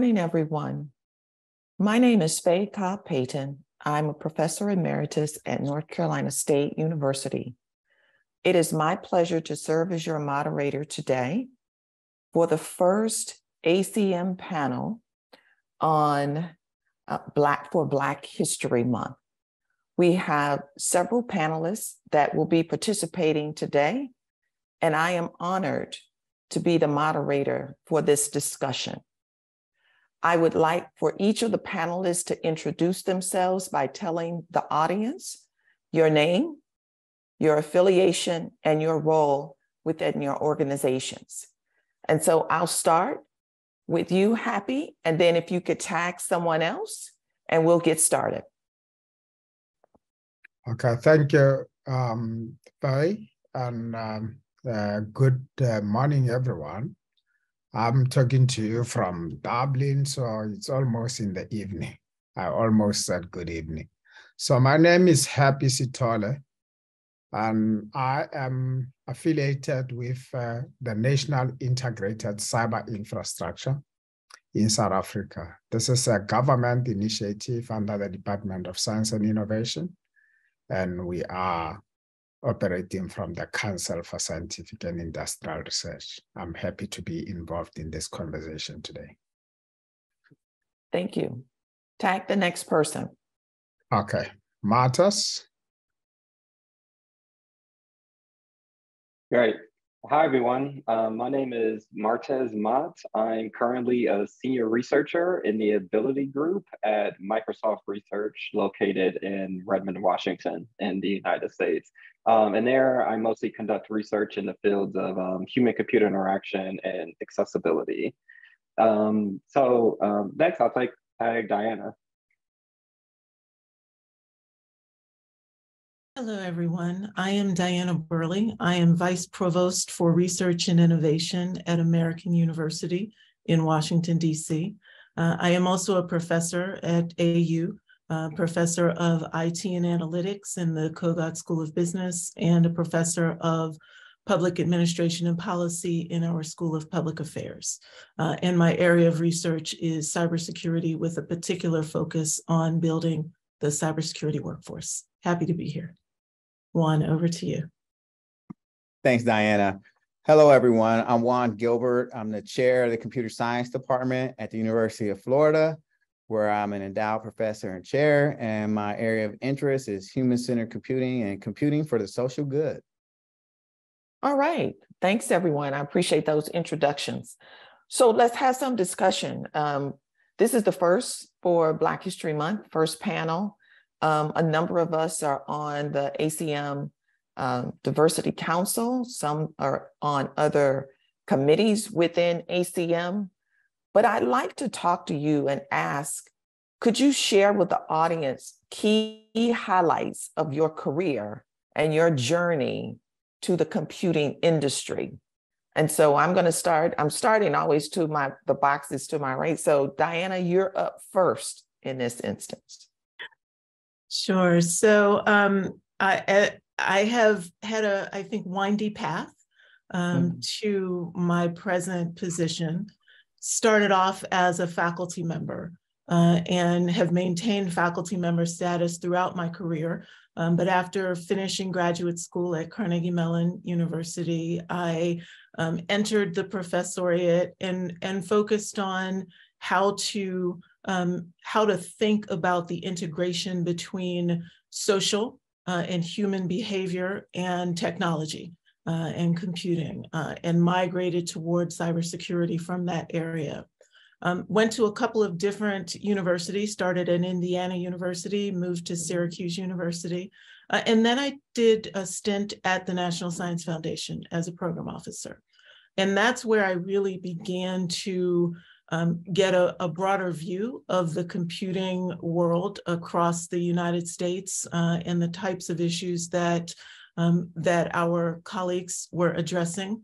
morning, everyone. My name is Fay Cobb Payton. I'm a professor emeritus at North Carolina State University. It is my pleasure to serve as your moderator today for the first ACM panel on uh, Black for Black History Month. We have several panelists that will be participating today, and I am honored to be the moderator for this discussion. I would like for each of the panelists to introduce themselves by telling the audience your name, your affiliation, and your role within your organizations. And so I'll start with you, Happy, and then if you could tag someone else, and we'll get started. Okay, thank you, um, Fay, and um, uh, good uh, morning, everyone. I'm talking to you from Dublin, so it's almost in the evening. I almost said good evening. So my name is Happy Sithole, and I am affiliated with uh, the National Integrated Cyber Infrastructure in South Africa. This is a government initiative under the Department of Science and Innovation, and we are operating from the Council for Scientific and Industrial Research. I'm happy to be involved in this conversation today. Thank you. Tag the next person. Okay. Martez. Great. Hi, everyone. Um, my name is Martez Mott. I'm currently a senior researcher in the Ability Group at Microsoft Research, located in Redmond, Washington, in the United States. Um, and there, I mostly conduct research in the fields of um, human computer interaction and accessibility. Um, so, um, next, I'll take tag Diana. Hello, everyone. I am Diana Burley. I am Vice Provost for Research and Innovation at American University in Washington, D.C. Uh, I am also a professor at AU, uh, professor of IT and Analytics in the Kogod School of Business, and a professor of Public Administration and Policy in our School of Public Affairs. Uh, and my area of research is cybersecurity with a particular focus on building the cybersecurity workforce. Happy to be here. Juan, over to you. Thanks, Diana. Hello, everyone. I'm Juan Gilbert. I'm the chair of the computer science department at the University of Florida, where I'm an endowed professor and chair, and my area of interest is human-centered computing and computing for the social good. All right. Thanks, everyone. I appreciate those introductions. So let's have some discussion. Um, this is the first for Black History Month, first panel. Um, a number of us are on the ACM um, Diversity Council. Some are on other committees within ACM. But I'd like to talk to you and ask, could you share with the audience key highlights of your career and your journey to the computing industry? And so I'm going to start, I'm starting always to my, the boxes to my right. So Diana, you're up first in this instance. Sure. So um, I I have had a I think windy path um, mm. to my present position. Started off as a faculty member uh, and have maintained faculty member status throughout my career. Um, but after finishing graduate school at Carnegie Mellon University, I um, entered the professoriate and and focused on how to um, how to think about the integration between social uh, and human behavior and technology uh, and computing uh, and migrated toward cybersecurity from that area. Um, went to a couple of different universities, started at Indiana University, moved to Syracuse University, uh, and then I did a stint at the National Science Foundation as a program officer. And that's where I really began to um, get a, a, broader view of the computing world across the United States uh, and the types of issues that, um, that our colleagues were addressing,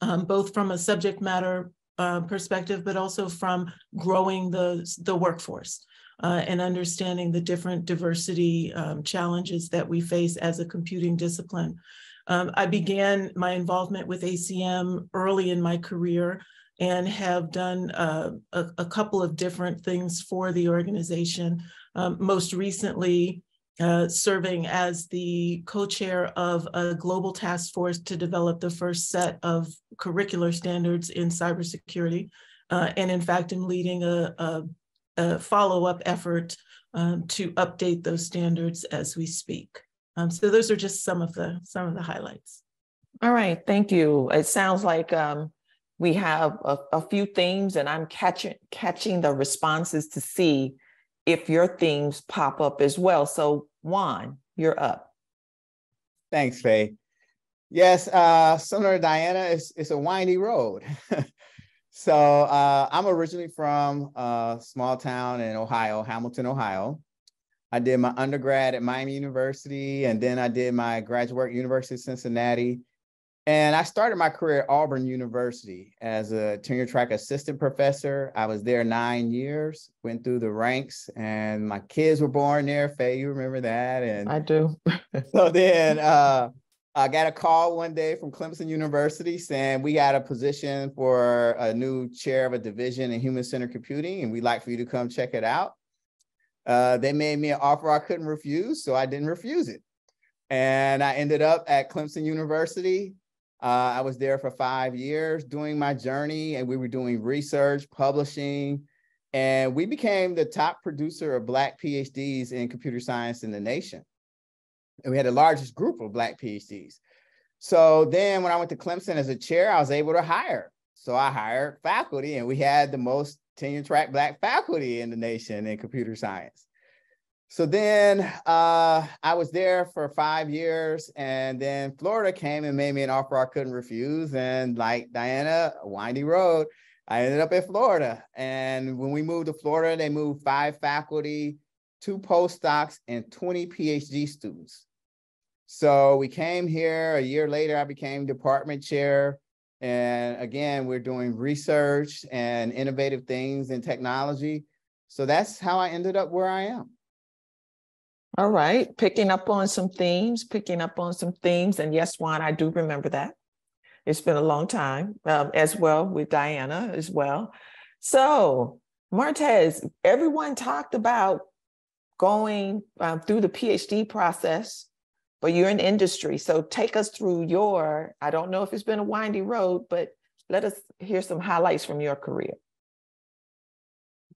um, both from a subject matter uh, perspective, but also from growing the, the workforce. Uh, and understanding the different diversity um, challenges that we face as a computing discipline. Um, I began my involvement with ACM early in my career and have done uh, a, a, couple of different things for the organization. Um, most recently, uh, serving as the co-chair of a global task force to develop the first set of curricular standards in cybersecurity. Uh, and in fact, I'm leading a, a, a follow-up effort um, to update those standards as we speak. Um, so those are just some of the some of the highlights. All right, thank you. It sounds like um, we have a, a, few themes, and I'm catching catching the responses to see if your themes pop up as well. So Juan, you're up. Thanks, Fay. Yes, uh, similar Diana, it's, it's a windy road. so uh, I'm originally from a small town in Ohio, Hamilton, Ohio. I did my undergrad at Miami University, and then I did my graduate work University of Cincinnati. And I started my career at Auburn University as a tenure track assistant professor. I was there nine years, went through the ranks, and my kids were born there. Fay, you remember that? And I do. so then uh, I got a call one day from Clemson University saying we got a position for a new chair of a division in human centered computing, and we'd like for you to come check it out. Uh, they made me an offer I couldn't refuse, so I didn't refuse it. And I ended up at Clemson University uh, I was there for five years doing my journey, and we were doing research, publishing, and we became the top producer of Black PhDs in computer science in the nation. And we had the largest group of Black PhDs. So then when I went to Clemson as a chair, I was able to hire. So I hired faculty, and we had the most tenure track Black faculty in the nation in computer science. So then uh, I was there for five years, and then Florida came and made me an offer I couldn't refuse. And like Diana, windy road, I ended up in Florida. And when we moved to Florida, they moved five faculty, two postdocs, and 20 PhD students. So we came here a year later, I became department chair. And again, we're doing research and innovative things in technology. So that's how I ended up where I am. All right, picking up on some themes, picking up on some themes. And yes, Juan, I do remember that. It's been a long time um, as well with Diana as well. So, Martez, everyone talked about going um, through the PhD process, but you're in industry. So, take us through your, I don't know if it's been a windy road, but let us hear some highlights from your career.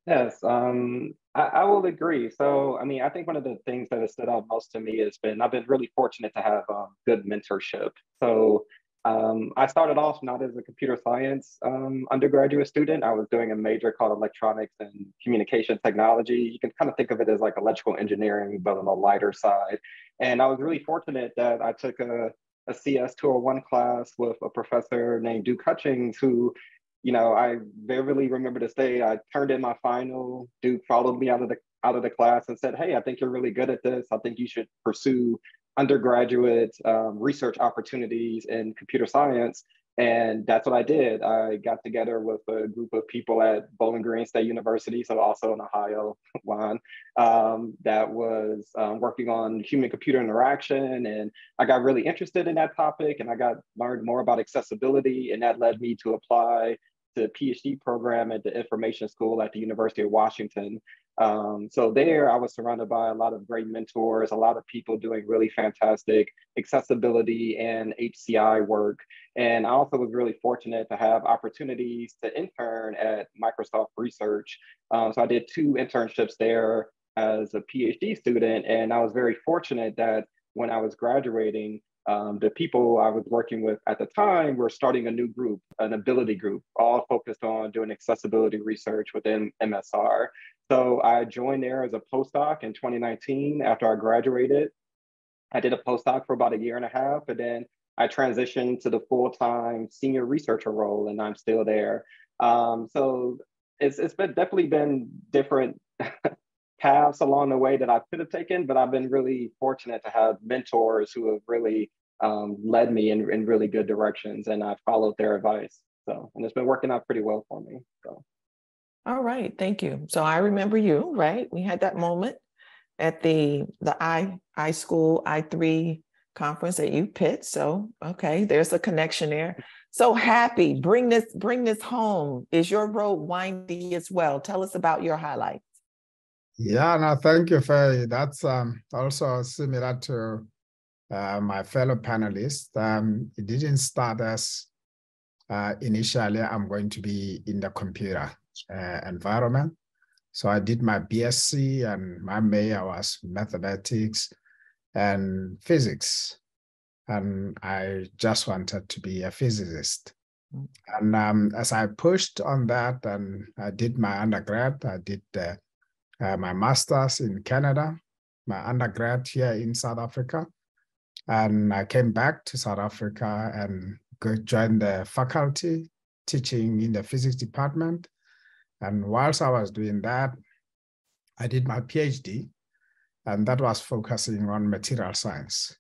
Yes, um, I, I, will agree. So, I mean, I think one of the things that has stood out most to me has been I've been really fortunate to have um, good mentorship. So, um, I started off not as a computer science um, undergraduate student. I was doing a major called electronics and communication technology. You can kind of think of it as like electrical engineering, but on the lighter side. And I was really fortunate that I took a, a CS 201 class with a professor named Duke Hutchings, who you know, I vividly remember to day. I turned in my final. Duke followed me out of the out of the class and said, "Hey, I think you're really good at this. I think you should pursue undergraduate um, research opportunities in computer science." And that's what I did. I got together with a group of people at Bowling Green State University, so also in Ohio, one um, that was um, working on human-computer interaction, and I got really interested in that topic, and I got learned more about accessibility, and that led me to apply the PhD program at the information school at the University of Washington. Um, so there I was surrounded by a lot of great mentors, a lot of people doing really fantastic accessibility and HCI work. And I also was really fortunate to have opportunities to intern at Microsoft Research. Um, so I did two internships there as a PhD student. And I was very fortunate that when I was graduating, um, the people I was working with at the time were starting a new group, an ability group, all focused on doing accessibility research within MSR. So I joined there as a postdoc in 2019 after I graduated. I did a postdoc for about a year and a half, and then I transitioned to the full-time senior researcher role, and I'm still there. Um, so it's, it's been definitely been different paths along the way that I could have taken, but I've been really fortunate to have mentors who have really um, led me in, in really good directions and I've followed their advice. So, and it's been working out pretty well for me. So. All right, thank you. So I remember you, right? We had that moment at the the I I school, I three conference at UPitt. So okay, there's a connection there. So happy. Bring this, bring this home. Is your road windy as well? Tell us about your highlights. Yeah, no, thank you, Fay. That's um, also similar to uh, my fellow panelists. Um, it didn't start as uh, initially I'm going to be in the computer uh, environment. So I did my BSc and my major was mathematics and physics. And I just wanted to be a physicist. Mm. And um, as I pushed on that and I did my undergrad, I did uh, uh, my master's in Canada, my undergrad here in South Africa. And I came back to South Africa and joined the faculty teaching in the physics department. And whilst I was doing that, I did my PhD, and that was focusing on material science.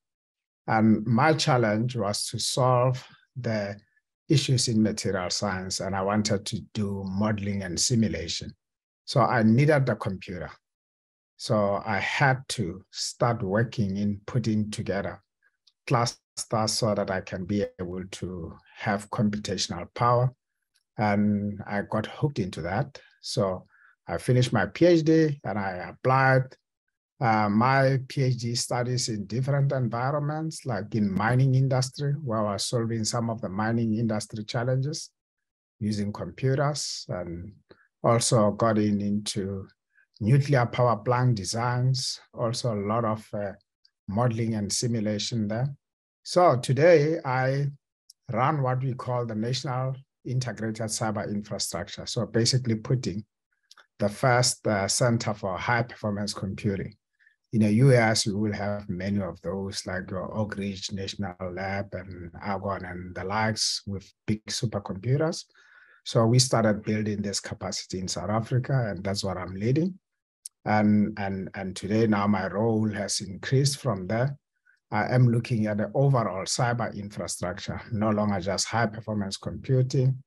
And my challenge was to solve the issues in material science, and I wanted to do modeling and simulation. So I needed the computer. So I had to start working in putting together clusters so that I can be able to have computational power. And I got hooked into that. So I finished my PhD and I applied uh, my PhD studies in different environments, like in mining industry, where I was solving some of the mining industry challenges using computers and also got in into nuclear power plant designs, also a lot of uh, modeling and simulation there. So today I run what we call the National Integrated Cyber Infrastructure. So basically putting the first uh, center for high performance computing. In the US, we will have many of those like your Oak Ridge National Lab and Argonne and the likes with big supercomputers. So we started building this capacity in South Africa, and that's what I'm leading. And, and, and today now my role has increased from there. I am looking at the overall cyber infrastructure, no longer just high performance computing,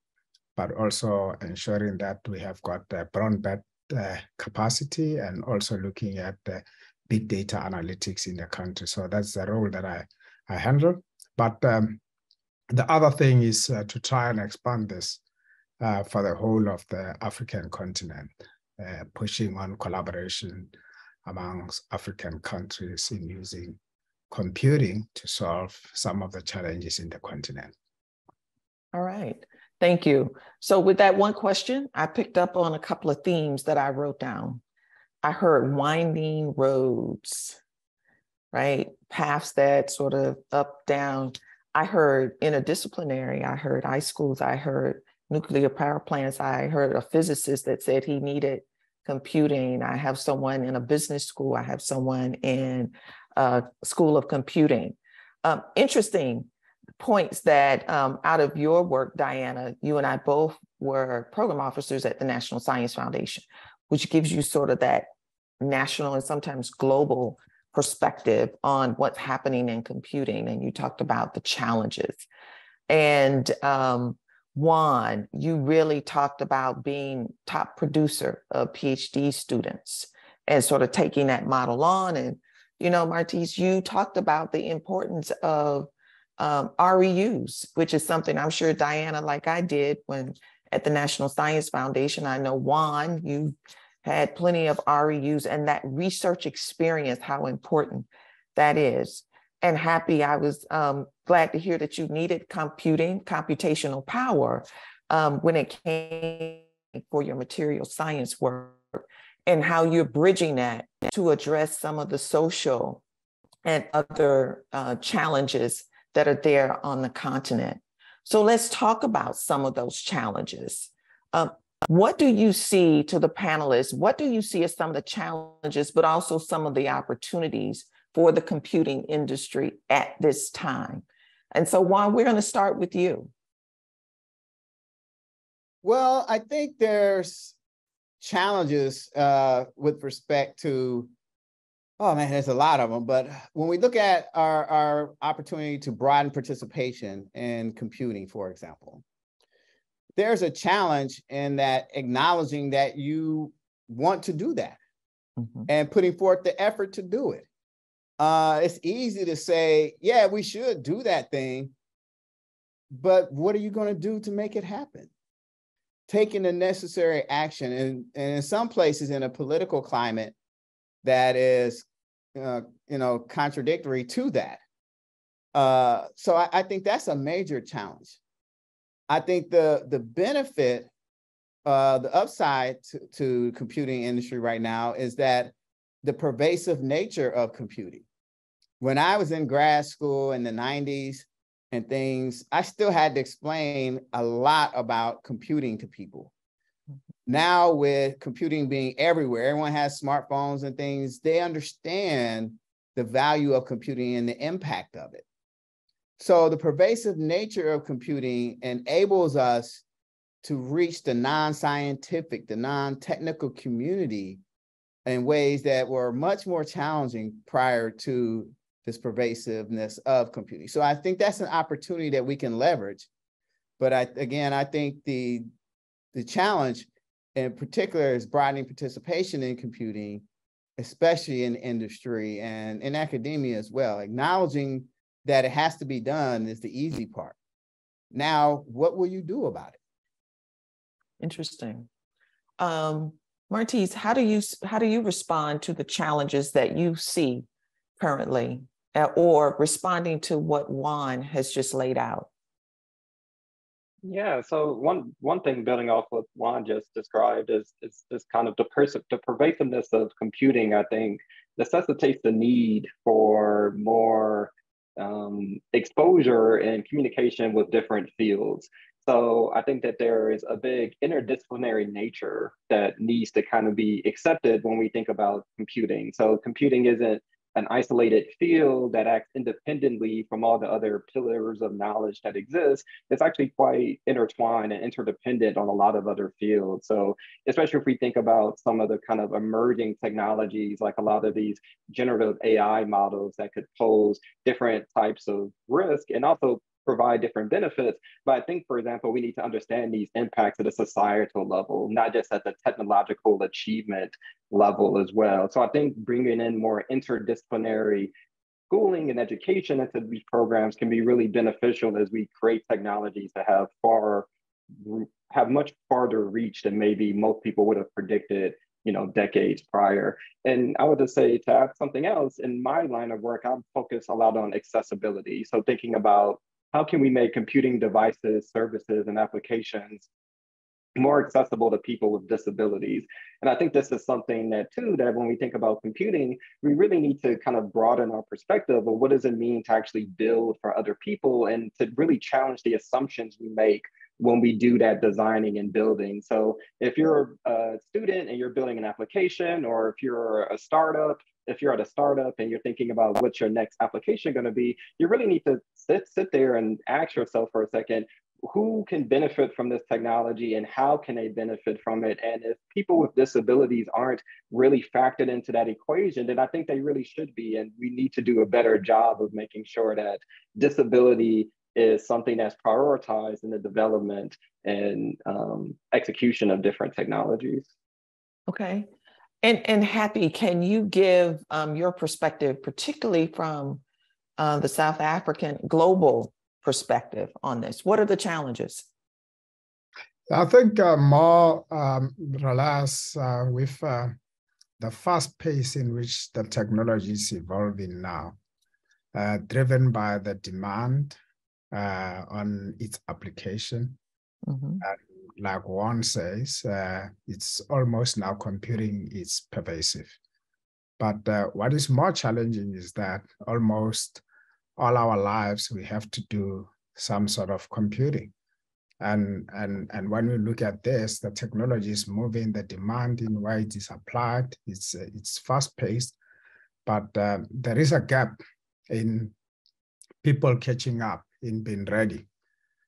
but also ensuring that we have got the broadband uh, capacity and also looking at the big data analytics in the country. So that's the role that I, I handle. But um, the other thing is uh, to try and expand this uh, for the whole of the African continent, uh, pushing on collaboration amongst African countries in using computing to solve some of the challenges in the continent. All right. Thank you. So with that one question, I picked up on a couple of themes that I wrote down. I heard winding roads, right? Paths that sort of up, down. I heard interdisciplinary. I heard high schools. I heard nuclear power plants. I heard a physicist that said he needed computing. I have someone in a business school. I have someone in a school of computing. Um, interesting points that um, out of your work, Diana, you and I both were program officers at the National Science Foundation, which gives you sort of that national and sometimes global perspective on what's happening in computing. And you talked about the challenges. And um, Juan, you really talked about being top producer of PhD students and sort of taking that model on. And, you know, Martez, you talked about the importance of um, REUs, which is something I'm sure Diana, like I did when at the National Science Foundation, I know Juan, you had plenty of REUs and that research experience, how important that is. And happy, I was um, glad to hear that you needed computing, computational power um, when it came for your material science work and how you're bridging that to address some of the social and other uh, challenges that are there on the continent. So let's talk about some of those challenges. Um, what do you see to the panelists? What do you see as some of the challenges, but also some of the opportunities for the computing industry at this time? And so, Juan, we're going to start with you. Well, I think there's challenges uh, with respect to Oh man, there's a lot of them. But when we look at our, our opportunity to broaden participation in computing, for example, there's a challenge in that acknowledging that you want to do that mm-hmm. and putting forth the effort to do it. Uh, it's easy to say, yeah, we should do that thing. but what are you going to do to make it happen? Taking the necessary action, and, and in some places in a political climate that is, uh, you know, contradictory to that. Uh, so I, I think that's a major challenge. I think the the benefit, uh, the upside to, to computing industry right now is that the pervasive nature of computing. When I was in grad school in the 90s and things, I still had to explain a lot about computing to people. Mm-hmm. Now, with computing being everywhere, everyone has smartphones and things, they understand the value of computing and the impact of it. So, the pervasive nature of computing enables us to reach the non scientific, the non technical community in ways that were much more challenging prior to this pervasiveness of computing. So I think that's an opportunity that we can leverage. But I again, I think the the challenge in particular is broadening participation in computing, especially in industry and in academia as well. Acknowledging that it has to be done is the easy part. Now, what will you do about it? Interesting. Um, Martez, how do you how do you respond to the challenges that you see currently, or responding to what Juan has just laid out? Yeah, so one one thing building off what Juan just described is is this kind of the pers- the pervasiveness of computing. I think necessitates the need for more um, exposure and communication with different fields. So I think that there is a big interdisciplinary nature that needs to kind of be accepted when we think about computing. So computing isn't an isolated field that acts independently from all the other pillars of knowledge that exist, it's actually quite intertwined and interdependent on a lot of other fields. So, especially if we think about some of the kind of emerging technologies, like a lot of these generative AI models that could pose different types of risk and also provide different benefits. But I think, for example, we need to understand these impacts at a societal level, not just at the technological achievement level as well. So I think bringing in more interdisciplinary schooling and education into these programs can be really beneficial as we create technologies that have far have much farther reach than maybe most people would have predicted you know decades prior and i would just say to add something else in my line of work i'm focused a lot on accessibility so thinking about how can we make computing devices, services, and applications more accessible to people with disabilities. And I think this is something that too, that when we think about computing, we really need to kind of broaden our perspective of what does it mean to actually build for other people and to really challenge the assumptions we make when we do that designing and building. So if you're a student and you're building an application, or if you're a startup if you're at a startup and you're thinking about what's your next application going to be, you really need to sit sit there and ask yourself for a second, who can benefit from this technology and how can they benefit from it? And if people with disabilities aren't really factored into that equation, then I think they really should be. And we need to do a better job of making sure that disability is something that's prioritized in the development and um, execution of different technologies. Okay. And, and Happy, can you give um, your perspective, particularly from uh, the South African global perspective on this? What are the challenges? I think uh, more um, relax uh, with uh, the fast pace in which the technology is evolving now, uh, driven by the demand uh, on its application. Mm-hmm. And like Juan says, uh, it's almost now computing is pervasive. But uh, what is more challenging is that almost all our lives we have to do some sort of computing. And, and, and when we look at this, the technology is moving, the demand in where it is applied, it's, uh, it's fast paced, but uh, there is a gap in people catching up, in being ready.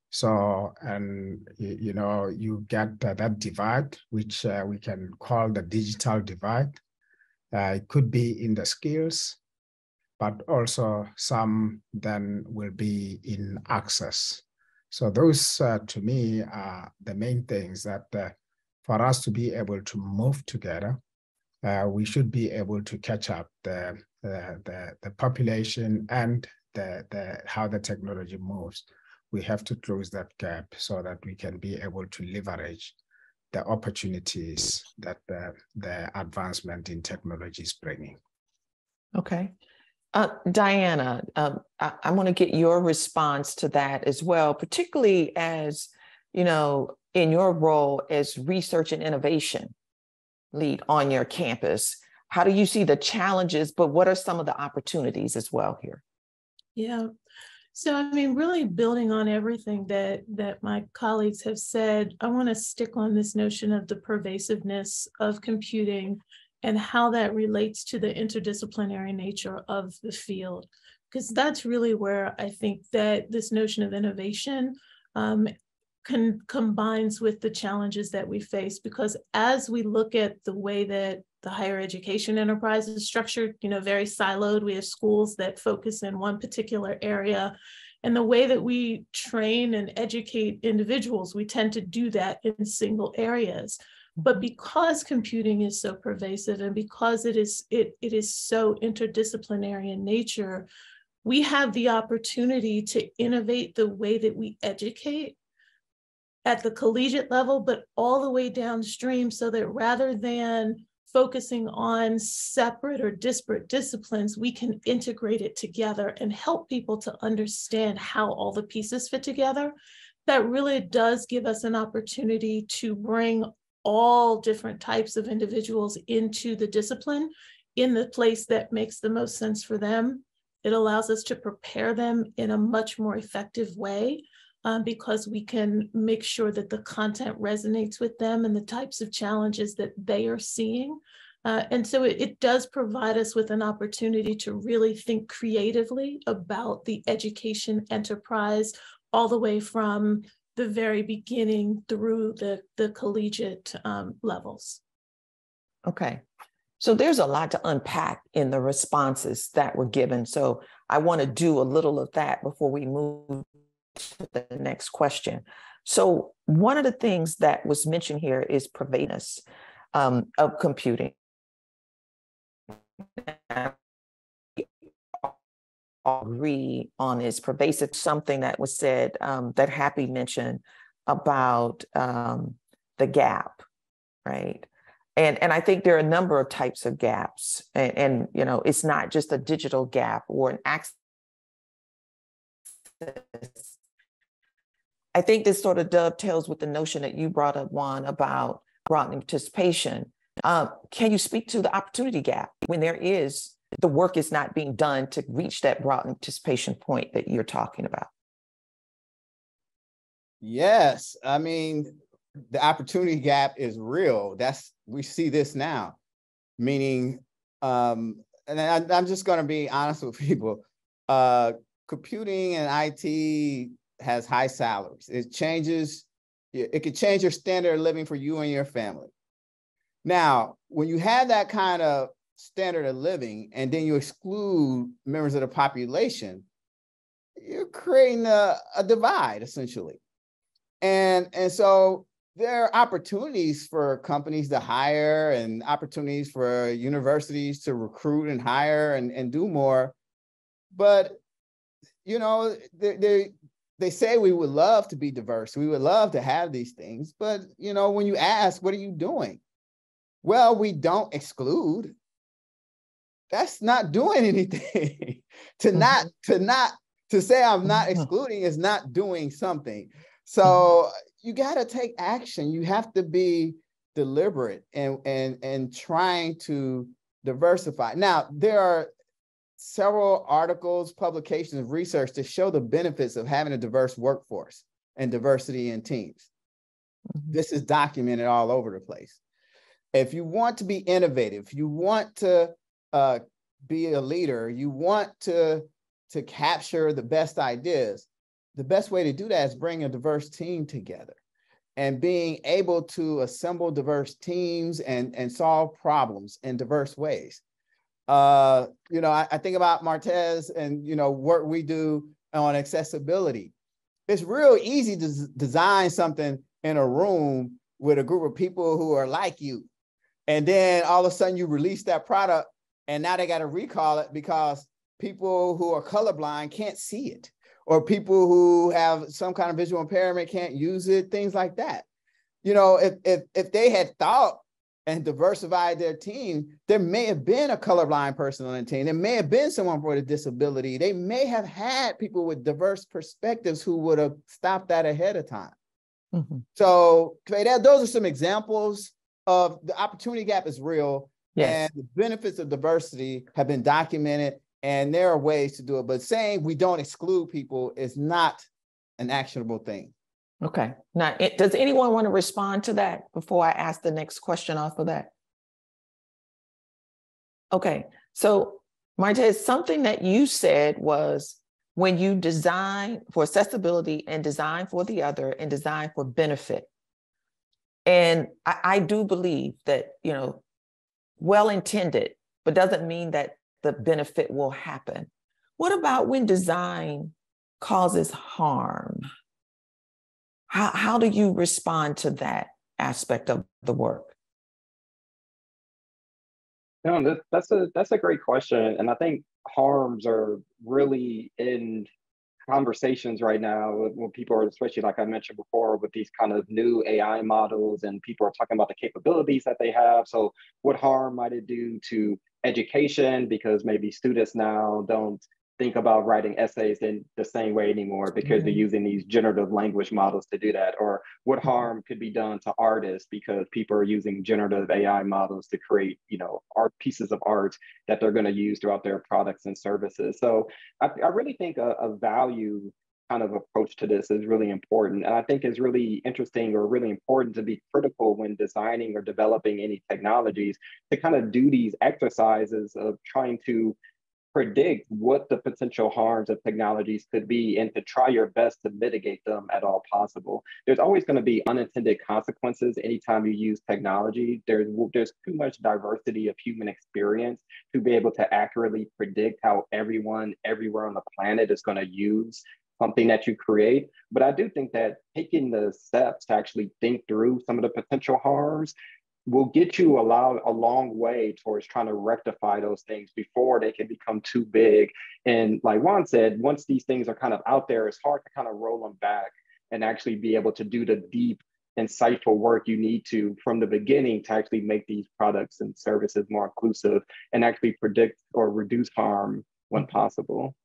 So, and you know, you get that divide, which uh, we can call the digital divide. Uh, it could be in the skills, but also some then will be in access. So those, uh, to me, are the main things that uh, for us to be able to move together, uh, we should be able to catch up the, the, the population and the, the, how the technology moves we have to close that gap so that we can be able to leverage the opportunities that the, the advancement in technology is bringing. Okay. Uh, Diana, um, I, I want to get your response to that as well, particularly as, you know, in your role as research and innovation lead on your campus. How do you see the challenges, but what are some of the opportunities as well here? Yeah. So I mean, really building on everything that that my colleagues have said, I want to stick on this notion of the pervasiveness of computing and how that relates to the interdisciplinary nature of the field. Because that's really where I think that this notion of innovation um, con- combines with the challenges that we face. Because as we look at the way that the higher education enterprise is structured, you know, very siloed, we have schools that focus in one particular area. And the way that we train and educate individuals, we tend to do that in single areas. But mm-hmm. because computing is so pervasive and because it is it, it is so interdisciplinary in nature, we have the opportunity to innovate the way that we educate at the collegiate level, but all the way downstream so that rather than focusing on separate or disparate disciplines, we can integrate it together and help people to understand how all the pieces fit together. That really does give us an opportunity to bring all different types of individuals into the discipline in the place that makes the most sense for them. It allows us to prepare them in a much more effective way um, because we can make sure that the content resonates with them and the types of challenges that they are seeing. Uh, and so it, it, does provide us with an opportunity to really think creatively about the education enterprise all the way from the very beginning through the, the collegiate um, levels. Okay. So there's a lot to unpack in the responses that were given. So I want to do a little of that before we move to the next question. So one of the things that was mentioned here is pervasiveness um, of computing agree on is pervasive. Something that was said um, that Happy mentioned about um, the gap, right? And and I think there are a number of types of gaps, and, and you know, it's not just a digital gap or an access. I think this sort of dovetails with the notion that you brought up, Juan, about broadening participation. Uh, can you speak to the opportunity gap when there is the work is not being done to reach that broad participation point that you're talking about. Yes, I mean the opportunity gap is real. That's we see this now, meaning, um, and I, I'm just going to be honest with people. Uh, computing and IT has high salaries. It changes. It could change your standard of living for you and your family. Now, when you have that kind of standard of living and then you exclude members of the population, you're creating a, a divide essentially. And, and so there are opportunities for companies to hire and opportunities for universities to recruit and hire and, and do more. But, you know, they, they, they say we would love to be diverse. We would love to have these things. But, you know, when you ask, what are you doing? Well, we don't exclude that's not doing anything. to mm-hmm. not to not to say I'm not mm-hmm. excluding is not doing something. So mm-hmm. you got to take action. You have to be deliberate and and and trying to diversify. Now there are several articles, publications, research to show the benefits of having a diverse workforce and diversity in teams. This is documented all over the place. If you want to be innovative, you want to uh, be a leader, you want to to capture the best ideas. The best way to do that is bring a diverse team together and being able to assemble diverse teams and, and solve problems in diverse ways. Uh, you know, I, I think about Martez and, you know, work we do on accessibility. It's real easy to design something in a room with a group of people who are like you. And then all of a sudden you release that product and now they got to recall it because people who are colorblind can't see it or people who have some kind of visual impairment can't use it, things like that. You know, if if if they had thought and diversified their team, there may have been a colorblind person on the team. There may have been someone with a disability. They may have had people with diverse perspectives who would have stopped that ahead of time. Mm-hmm. So, those are some examples of the opportunity gap is real. Yes. And the benefits of diversity have been documented, and there are ways to do it. But saying we don't exclude people is not an actionable thing. Okay. Now, it, does anyone want to respond to that before I ask the next question off of that? Okay. So, Martez, something that you said was when you design for accessibility and design for the other and design for benefit. And I, I do believe that, you know, well intended, but doesn't mean that the benefit will happen. What about when design causes harm? How, how do you respond to that aspect of the work? No, that, that's a that's a great question, and I think harms are really in conversations right now when people are, especially like I mentioned before, with these kind of new AI models, and people are talking about the capabilities that they have. So, what harm might it do to education? Because maybe students now don't think about writing essays in the same way anymore because mm-hmm. they're using these generative language models to do that or what mm-hmm. harm could be done to artists because people are using generative ai models to create you know art pieces of art that they're going to use throughout their products and services so i, I really think a, a value kind of approach to this is really important. And I think it's really interesting or really important to be critical when designing or developing any technologies to kind of do these exercises of trying to predict what the potential harms of technologies could be and to try your best to mitigate them at all possible. There's always going to be unintended consequences anytime you use technology. There's, there's too much diversity of human experience to be able to accurately predict how everyone everywhere on the planet is going to use something that you create. But I do think that taking the steps to actually think through some of the potential harms will get you a, lot, a long way towards trying to rectify those things before they can become too big. And like Juan said, once these things are kind of out there, it's hard to kind of roll them back and actually be able to do the deep, insightful work you need to from the beginning to actually make these products and services more inclusive and actually predict or reduce harm when possible.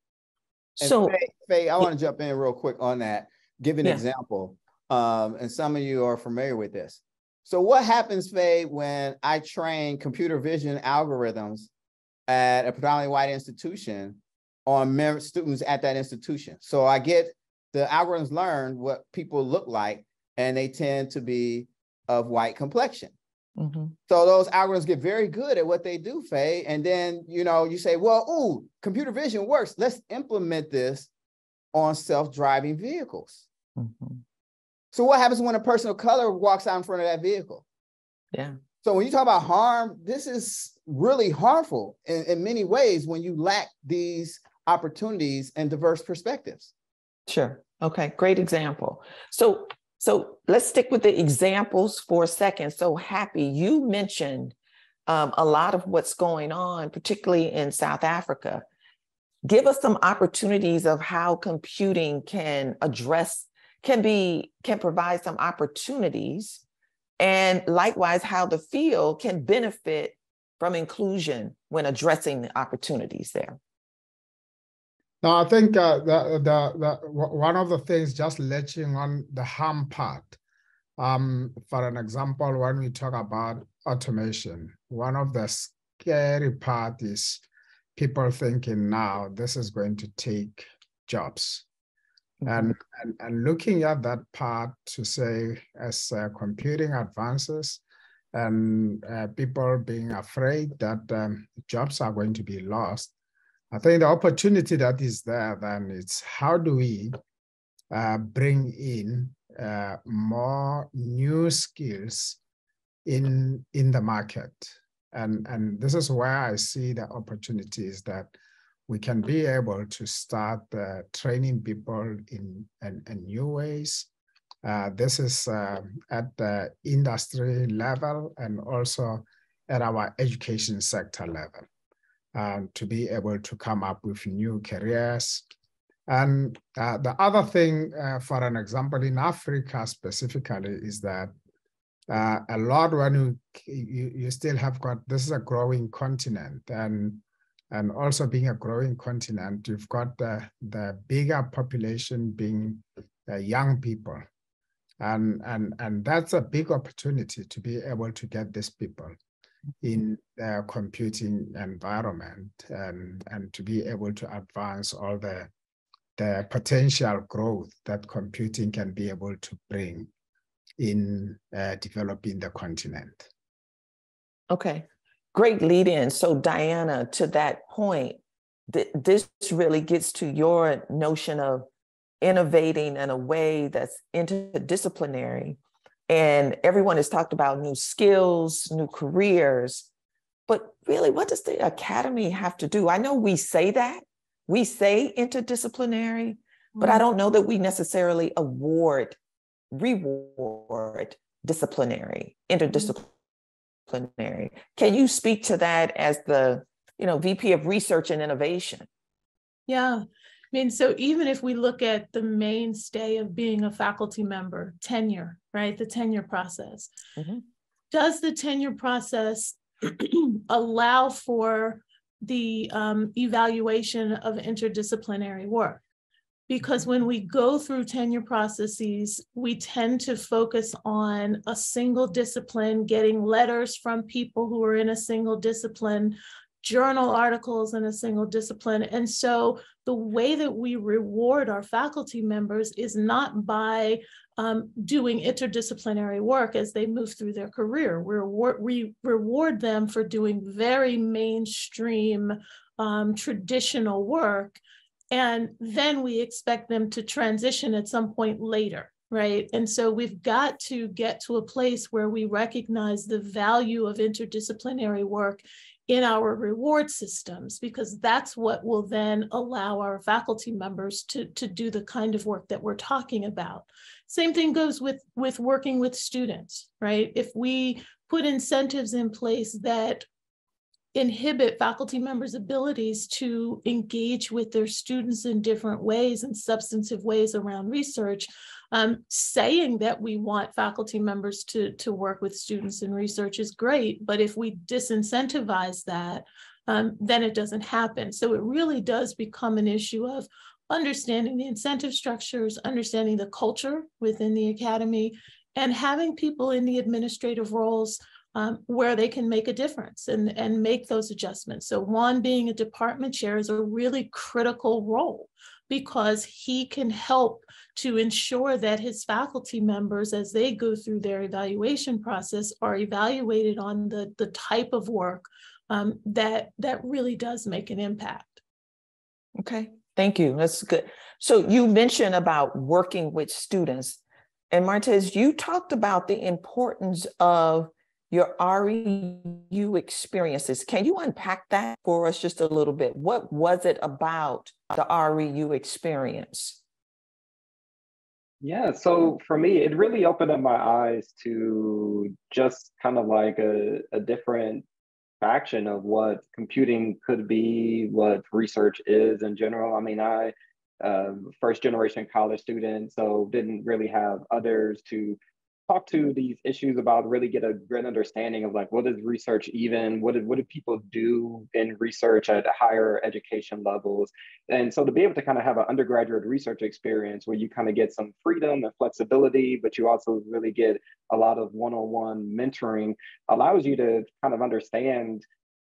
And so, Fay, Fay I want to jump in real quick on that. Give an yeah. example. Um, and some of you are familiar with this. So what happens, Fay, when I train computer vision algorithms at a predominantly white institution on students at that institution? So I get the algorithms learn what people look like, and they tend to be of white complexion. Mm-hmm. So those algorithms get very good at what they do, Fay. And then you know you say, well, ooh, computer vision works. Let's implement this on self-driving vehicles. Mm-hmm. So what happens when a person of color walks out in front of that vehicle? Yeah. So when you talk about harm, this is really harmful in, in many ways when you lack these opportunities and diverse perspectives. Sure. Okay, great example. So so let's stick with the examples for a second. So happy, you mentioned um, a lot of what's going on, particularly in South Africa. Give us some opportunities of how computing can address can be can provide some opportunities. And likewise how the field can benefit from inclusion when addressing the opportunities there. Now i think uh, the, the, the, one of the things just latching on the harm part um, for an example when we talk about automation one of the scary part is people thinking now this is going to take jobs and, mm-hmm. and, and looking at that part to say, as uh, computing advances and uh, people being afraid that um, jobs are going to be lost, I think the opportunity that is there then it's how do we uh, bring in uh, more new skills in in the market, and and this is where I see the opportunities that we can be able to start uh, training people in, in, in new ways. Uh, this is uh, at the industry level and also at our education sector level um, to be able to come up with new careers And uh, the other thing, uh, for an example, in Africa specifically, is that uh, a lot when you, you, you still have got this is a growing continent and and also being a growing continent, you've got the the bigger population being young people, and and and that's a big opportunity to be able to get these people in the computing environment and and to be able to advance all the the potential growth that computing can be able to bring in uh, developing the continent. Okay, great lead in. So, Diana, to that point, th- this really gets to your notion of innovating in a way that's interdisciplinary. And everyone has talked about new skills, new careers. But really, what does the academy have to do? I know we say that, we say interdisciplinary, but I mm-hmm. don't know that we necessarily award, reward disciplinary, interdisciplinary. Can you speak to that as the, you know, VP of Research and Innovation? Yeah. I mean, so even if we look at the mainstay of being a faculty member, tenure, right? The tenure process. Mm-hmm. Does the tenure process allow for the um, evaluation of interdisciplinary work. Because when we go through tenure processes, we tend to focus on a single discipline, getting letters from people who are in a single discipline, journal articles in a single discipline. And so the way that we reward our faculty members is not by um, doing interdisciplinary work as they move through their career. we we reward them for doing very mainstream, um, traditional work. And then we expect them to transition at some point later, right? And so we've got to get to a place where we recognize the value of interdisciplinary work in our reward systems because that's what will then allow our faculty members to, to do the kind of work that we're talking about. Same thing goes with, with working with students, right? If we put incentives in place that inhibit faculty members' abilities to engage with their students in different ways and substantive ways around research, um, saying that we want faculty members to, to work with students in research is great, but if we disincentivize that, um, then it doesn't happen. So it really does become an issue of understanding the incentive structures, understanding the culture within the academy, and having people in the administrative roles um, where they can make a difference and, and make those adjustments. So Juan being a department chair is a really critical role because he can help to ensure that his faculty members, as they go through their evaluation process, are evaluated on the, the type of work um, that, that really does make an impact. Okay, thank you. That's good. So you mentioned about working with students. And Martez, you talked about the importance of your REU experiences. Can you unpack that for us just a little bit? What was it about the REU experience? Yeah, so for me, it really opened up my eyes to just kind of like a, a different faction of what computing could be, what research is in general. I mean, I uh, first generation college student, so didn't really have others to talk to these issues about really get a great understanding of like what is research even what did what do people do in research at higher education levels? And so to be able to kind of have an undergraduate research experience where you kind of get some freedom and flexibility but you also really get a lot of one-on-one mentoring allows you to kind of understand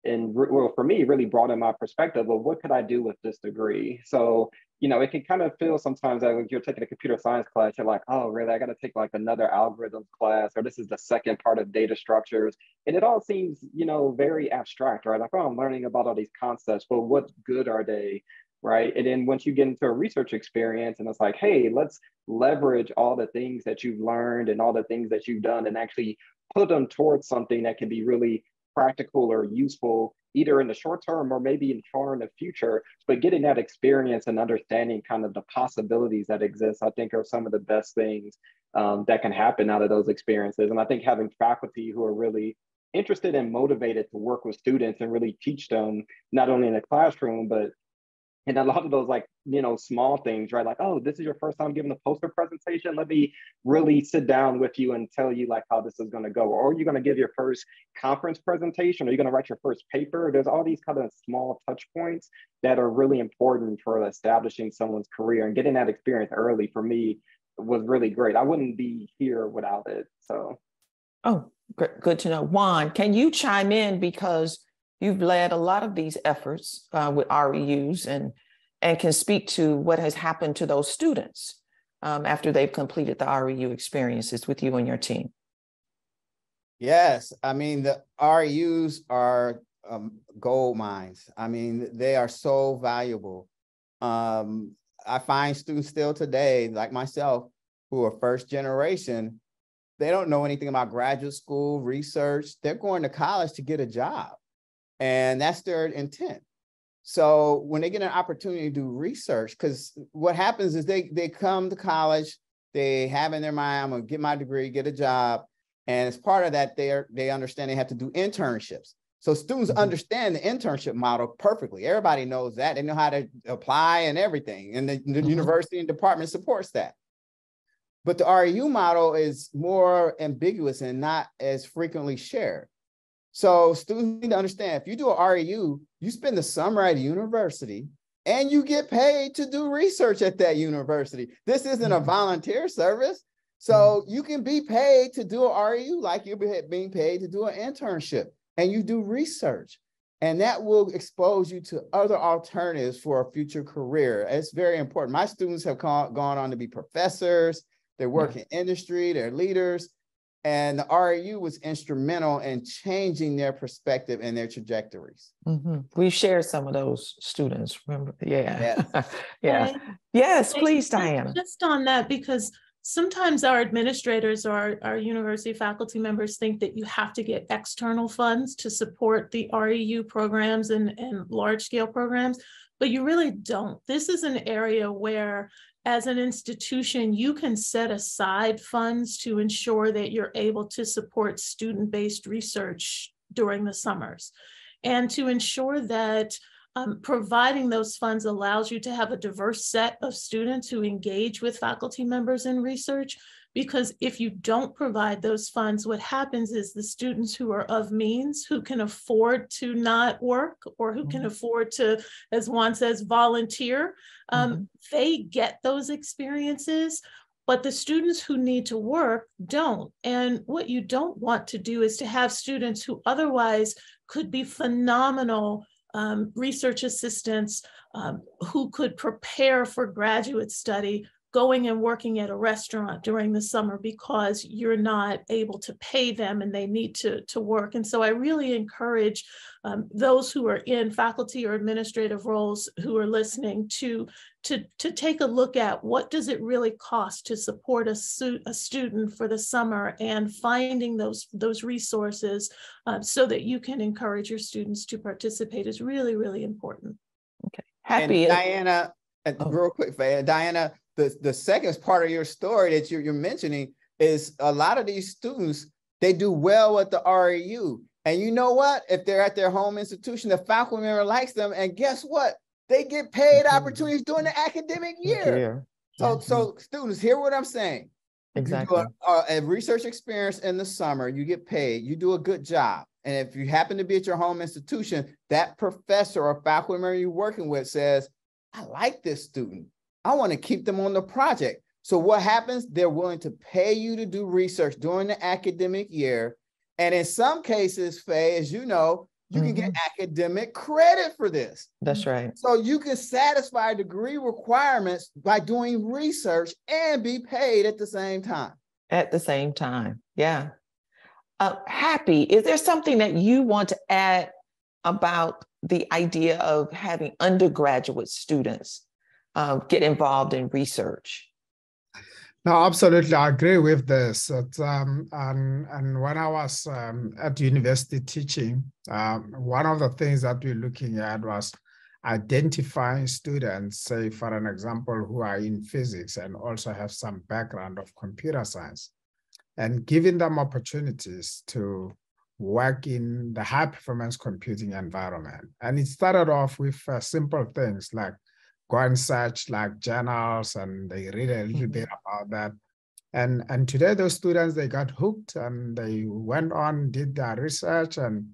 and well for me really broaden my perspective of what could i do with this degree. So you know it can kind of feel sometimes that when you're taking a computer science class you're like oh really? I got to take like another algorithms class or this is the second part of data structures. And it all seems you know very abstract right? Like oh i'm learning about all these concepts but what good are they? Right? And then once you get into a research experience and it's like hey let's leverage all the things that you've learned and all the things that you've done and actually put them towards something that can be really practical or useful either in the short term or maybe in far in the future. But getting that experience and understanding kind of the possibilities that exist i think are some of the best things um, that can happen out of those experiences. And i think having faculty who are really interested and motivated to work with students and really teach them not only in the classroom but and a lot of those like you know, small things, right? Like, oh, this is your first time giving a poster presentation. Let me really sit down with you and tell you like how this is going to go. Or you're going to give your first conference presentation, or you're going to write your first paper. There's all these kind of small touch points that are really important for establishing someone's career and getting that experience early for me was really great. I wouldn't be here without it. So, oh, good to know. Juan, can you chime in because you've led a lot of these efforts uh, with REUs and and can speak to what has happened to those students um, after they've completed the REU experiences with you and your team. Yes, I mean the REUs are um, gold mines. I mean they are so valuable. Um, I find students still today, like myself, who are first generation, they don't know anything about graduate school, research. They're going to college to get a job. And that's their intent. So when they get an opportunity to do research, because what happens is they they come to college, they have in their mind, I'm gonna get my degree, get a job. And as part of that, they are they understand they have to do internships. So students mm-hmm. understand the internship model perfectly. Everybody knows that. They know how to apply and everything. And the, the mm-hmm. university and department supports that. But the REU model is more ambiguous and not as frequently shared. So students need to understand if you do a REU, you spend the summer at a university and you get paid to do research at that university. This isn't a mm-hmm. volunteer service. So mm-hmm. you can be paid to do a REU like you're being paid to do an internship and you do research. And that will expose you to other alternatives for a future career. It's very important. My students have gone on to be professors, they work yeah. in industry, they're leaders. And the REU was instrumental in changing their perspective and their trajectories. Mm-hmm. We shared some of those students. Remember? Yeah. Yes. yeah. Yes, please, Diana. Just on that, because sometimes our administrators or our, our, university faculty members think that you have to get external funds to support the REU programs and, and large scale programs, but you really don't. This is an area where as an institution, you can set aside funds to ensure that you're able to support student-based research during the summers and to ensure that um, providing those funds allows you to have a diverse set of students who engage with faculty members in research. Because if you don't provide those funds, what happens is the students who are of means, who can afford to not work or who can mm-hmm. afford to, as Juan says, volunteer, um, mm-hmm. they get those experiences but the students who need to work don't. And what you don't want to do is to have students who otherwise could be phenomenal um, research assistants um, who could prepare for graduate study going and working at a restaurant during the summer because you're not able to pay them and they need to, to work. And so I really encourage um, those who are in faculty or administrative roles who are listening to, to, to take a look at what does it really cost to support a, su- a student for the summer and finding those, those resources uh, so that you can encourage your students to participate is really, really important. Okay. Happy. And Diana, oh. real quick, Diana, the, the second part of your story that you're, you're mentioning is a lot of these students, they do well at the REU. And you know what? If they're at their home institution, the faculty member likes them. And guess what? They get paid mm-hmm. opportunities during the academic year. So, so mm-hmm. students, hear what I'm saying. Exactly. A, a, research experience in the summer, you get paid, you do a good job. And if you happen to be at your home institution, that professor or faculty member you're working with says, I like this student. I want to keep them on the project. So what happens? They're willing to pay you to do research during the academic year. And in some cases, Fay, as you know, you mm-hmm. can get mm-hmm. academic credit for this. That's right. So you can satisfy degree requirements by doing research and be paid at the same time. At the same time. Yeah. Uh, happy, is there something that you want to add about the idea of having undergraduate students uh, get involved in research. No, absolutely, I agree with this. Um, and and when I was um, at university teaching, um, one of the things that we're looking at was identifying students, say for an example, who are in physics and also have some background of computer science, and giving them opportunities to work in the high performance computing environment. And it started off with uh, simple things like go and search like journals and they read a little mm-hmm. bit about that. And, and today those students, they got hooked and they went on, did their research and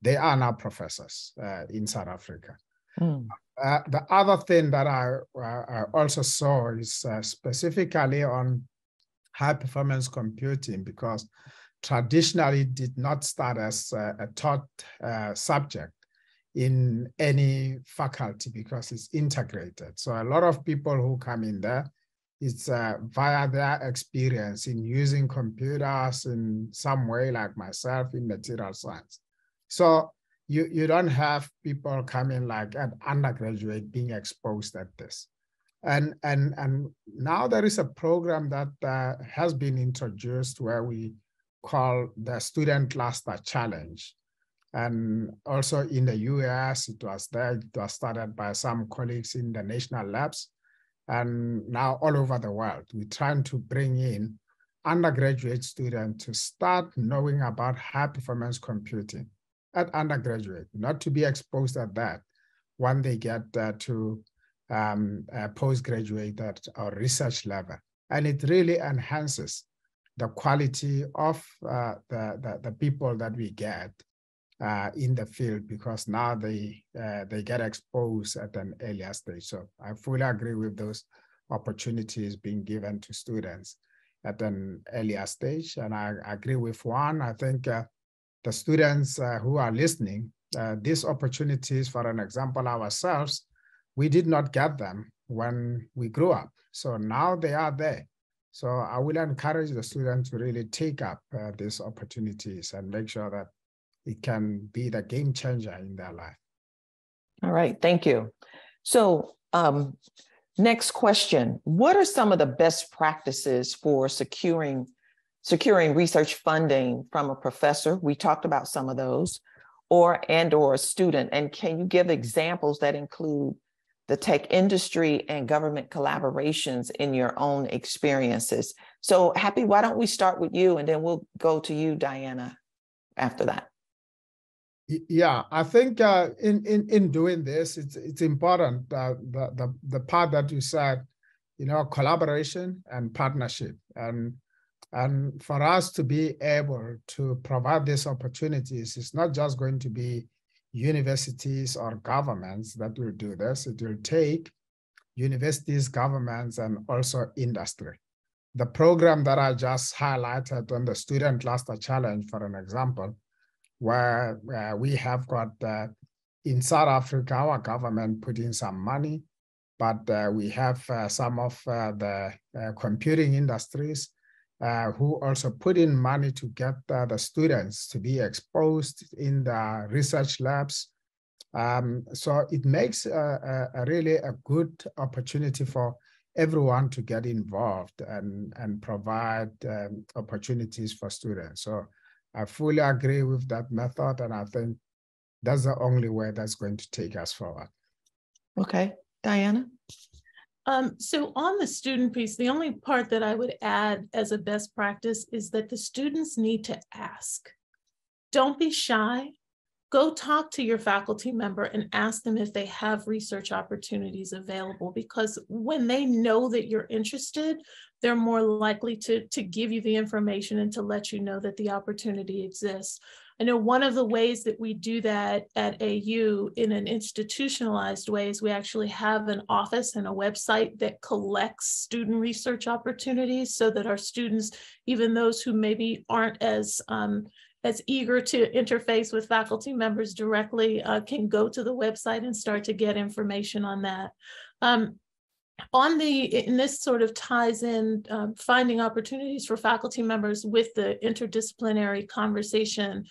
they are now professors uh, in South Africa. Mm. Uh, the other thing that I, uh, I also saw is uh, specifically on high performance computing because traditionally did not start as a, a taught uh, subject in any faculty because it's integrated. So a lot of people who come in there, it's uh, via their experience in using computers in some way, like myself in material science. So you, you don't have people coming like an undergraduate being exposed at this. And, and, and now there is a program that uh, has been introduced where we call the Student Cluster Challenge. And also in the US, it was there, it was started by some colleagues in the national labs. And now all over the world, we're trying to bring in undergraduate students to start knowing about high performance computing at undergraduate, not to be exposed at that when they get uh, to um, uh, postgraduate at or research level. And it really enhances the quality of uh, the, the, the, people that we get uh, in the field because now they uh, they get exposed at an earlier stage. So I fully agree with those opportunities being given to students at an earlier stage. And I agree with Juan. I think uh, the students uh, who are listening, uh, these opportunities, for an example, ourselves, we did not get them when we grew up. So now they are there. So I will encourage the students to really take up uh, these opportunities and make sure that it can be the game changer in their life. All right, thank you. So um, next question, what are some of the best practices for securing securing research funding from a professor? We talked about some of those or and or a student and can you give examples that include the tech industry and government collaborations in your own experiences. So, Happy, why don't we start with you and then we'll go to you, Diana, after that. Yeah, I think uh, in, in in doing this, it's it's important uh, the, the the part that you said, you know, collaboration and partnership, and and for us to be able to provide these opportunities, it's not just going to be universities or governments that will do this. It will take universities, governments, and also industry. The program that I just highlighted on the Student Cluster Challenge, for an example, where uh, we have got uh, in South Africa, our government put in some money, but uh, we have uh, some of uh, the uh, computing industries who also put in money to get the students to be exposed in the research labs. Um, so it makes a, a, a, really a good opportunity for everyone to get involved and, and provide um, opportunities for students. So I fully agree with that method, and I think that's the only way that's going to take us forward. Okay, Diana? Um, so on the student piece, the only part that I would add as a best practice is that the students need to ask. Don't be shy. Go talk to your faculty member and ask them if they have research opportunities available because when they know that you're interested, they're more likely to, to give you the information and to let you know that the opportunity exists. I know one of the ways that we do that at AU in an institutionalized way is we actually have an office and a website that collects student research opportunities so that our students, even those who maybe aren't as um, as eager to interface with faculty members directly uh, can go to the website and start to get information on that. Um, on the, and this sort of ties in um, finding opportunities for faculty members with the interdisciplinary conversation.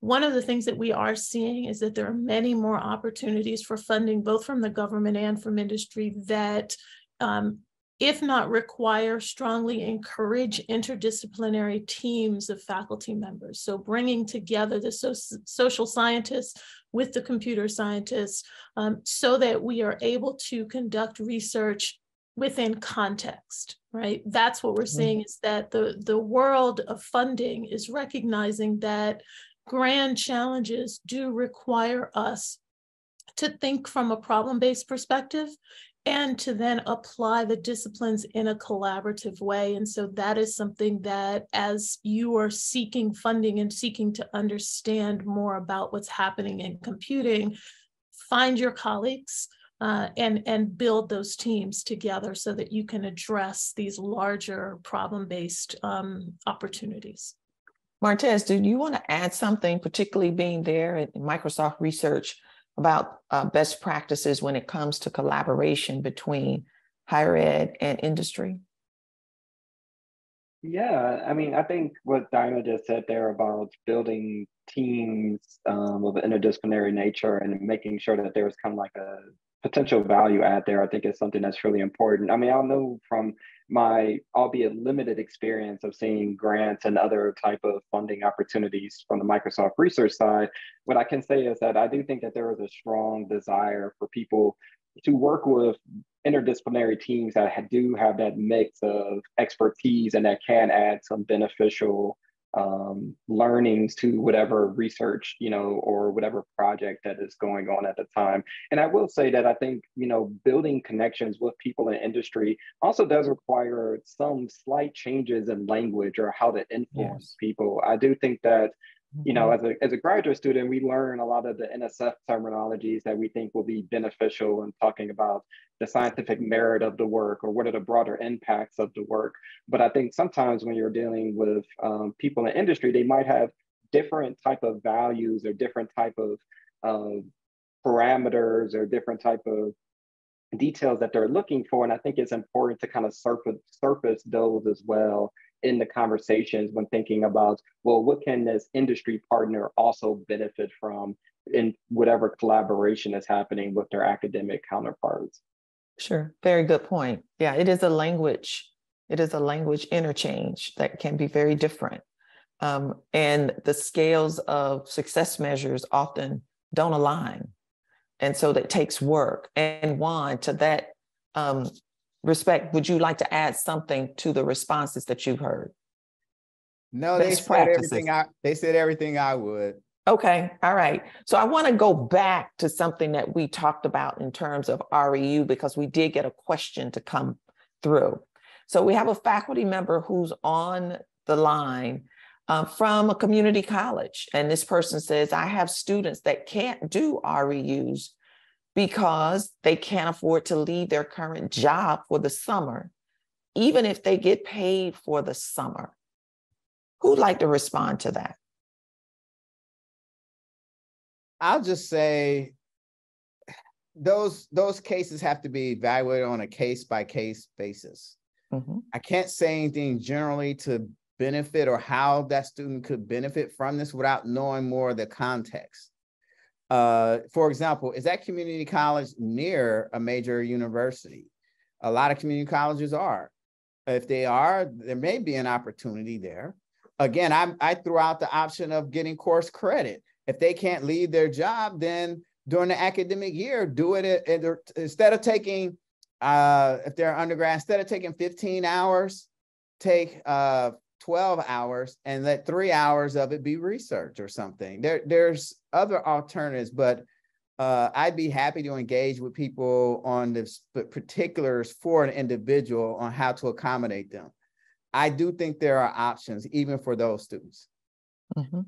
One of the things that we are seeing is that there are many more opportunities for funding, both from the government and from industry that um, if not require, strongly encourage interdisciplinary teams of faculty members. So bringing together the so social scientists with the computer scientists um, so that we are able to conduct research within context, right? That's what we're mm-hmm. seeing is that the, the world of funding is recognizing that grand challenges do require us to think from a problem-based perspective and to then apply the disciplines in a collaborative way. And so that is something that as you are seeking funding and seeking to understand more about what's happening in computing, find your colleagues uh, and, and build those teams together so that you can address these larger problem-based um, opportunities. Martez, do you want to add something, particularly being there at Microsoft Research, about uh, best practices when it comes to collaboration between higher ed and industry? Yeah, I mean, I think what Diana just said there about building teams um, of interdisciplinary nature and making sure that there's kind of like a potential value add there, I think is something that's really important. I mean, I'll know from my albeit limited experience of seeing grants and other type of funding opportunities from the Microsoft research side, what I can say is that I do think that there is a strong desire for people to work with interdisciplinary teams that do have that mix of expertise and that can add some beneficial um, learnings to whatever research, you know, or whatever project that is going on at the time. And I will say that I think, you know, building connections with people in industry also does require some slight changes in language or how to influence yes. people. I do think that you know, mm-hmm. as a, as a graduate student, we learn a lot of the NSF terminologies that we think will be beneficial in talking about the scientific merit of the work or what are the broader impacts of the work. But I think sometimes when you're dealing with um, people in industry, they might have different type of values or different type of uh, parameters or different type of details that they're looking for. And I think it's important to kind of surface, surface those as well in the conversations when thinking about, well, what can this industry partner also benefit from in whatever collaboration is happening with their academic counterparts? Sure, very good point. Yeah, it is a language. It is a language interchange that can be very different. Um, and the scales of success measures often don't align. And so that takes work. And Juan, to that um, respect, would you like to add something to the responses that you've heard? No, they said practices. everything I they said everything I would. Okay, all right. So I want to go back to something that we talked about in terms of REU because we did get a question to come through. So we have a faculty member who's on the line uh, from a community college. And this person says, I have students that can't do REUs because they can't afford to leave their current job for the summer, even if they get paid for the summer. Who'd like to respond to that? I'll just say those those cases have to be evaluated on a case by case basis. Mm-hmm. I can't say anything generally to benefit or how that student could benefit from this without knowing more of the context. Uh, for example, is that community college near a major university? A lot of community colleges are. If they are, there may be an opportunity there. Again, I, I threw out the option of getting course credit. If they can't leave their job, then during the academic year, do it instead of taking, uh, if they're undergrad, instead of taking 15 hours, take uh, 12 hours and let three hours of it be research or something. There, there's other alternatives, but uh, I'd be happy to engage with people on the particulars for an individual on how to accommodate them. I do think there are options even for those students. Mm-hmm.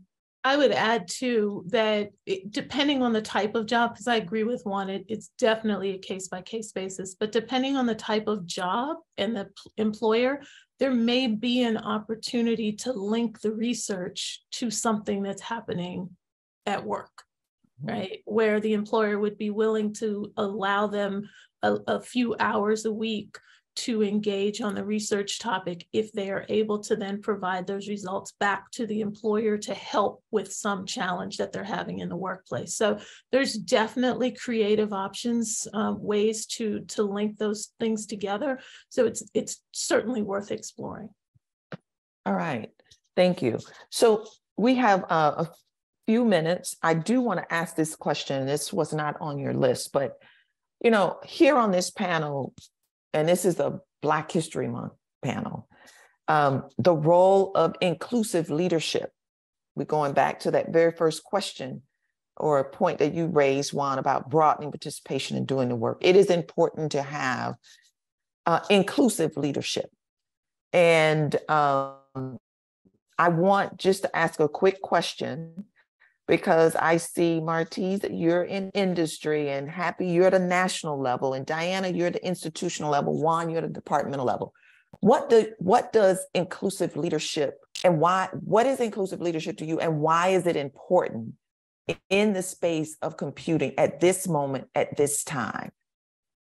I would add too that it, depending on the type of job, because I agree with Juan, it, it's definitely a case by case basis, but depending on the type of job and the employer, there may be an opportunity to link the research to something that's happening at work, mm-hmm. right? Where the employer would be willing to allow them a, a few hours a week to engage on the research topic if they are able to then provide those results back to the employer to help with some challenge that they're having in the workplace. So there's definitely creative options, uh, ways to to link those things together. So it's it's certainly worth exploring. All right, thank you. So we have uh, a few minutes. I do want to ask this question. This was not on your list, but you know, here on this panel, and this is a Black History Month panel, um, the role of inclusive leadership. We're going back to that very first question or a point that you raised, Juan, about broadening participation and doing the work. It is important to have uh, inclusive leadership. And um, I want just to ask a quick question because I see Martez, you're in industry and Happy, you're at a national level, and Diana, you're at the institutional level, Juan, you're at the departmental level. What do what does inclusive leadership and why what is inclusive leadership to you and why is it important in the space of computing at this moment, at this time?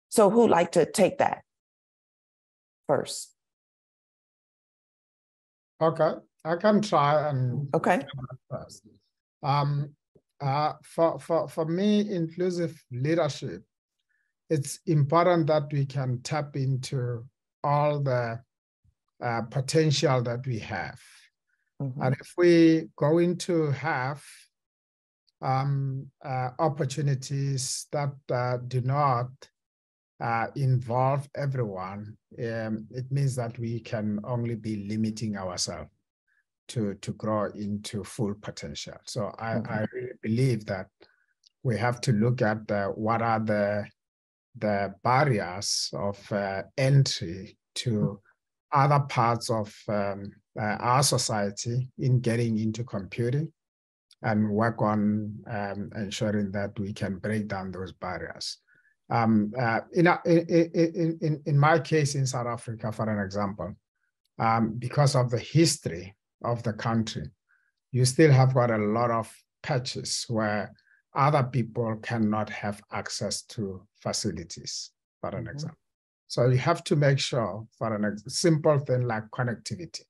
So who'd like to take that first? Okay, I can try and okay. First. Um, uh, for, for, for me, inclusive leadership, it's important that we can tap into all the uh, potential that we have. Mm-hmm. And if we going to have um, uh, opportunities that uh, do not uh, involve everyone, um, it means that we can only be limiting ourselves to, to grow into full potential. So I. I really believe that we have to look at what are the, the barriers of uh, entry to mm-hmm. other parts of um, uh, our society in getting into computing and work on um, ensuring that we can break down those barriers. Um, uh, in, in, in, in my case in South Africa, for an example, um, because of the history of the country, you still have got a lot of patches where other people cannot have access to facilities, for an mm-hmm. example. So you have to make sure for a simple thing like connectivity.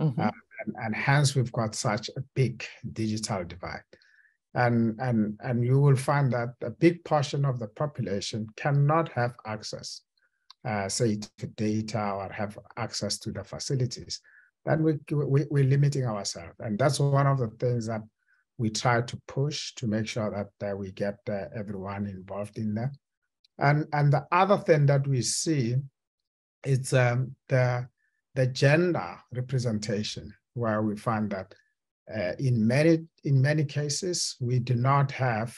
Mm-hmm. Uh, and, and, hence we've got such a big digital divide. And, and, and you will find that a big portion of the population cannot have access, uh, say, to data or have access to the facilities then we, we, we're limiting ourselves. And that's one of the things that we try to push to make sure that we get uh, everyone involved in that. And, and the other thing that we see is um, the, the gender representation, where we find that uh, in, many, in many cases, we do not have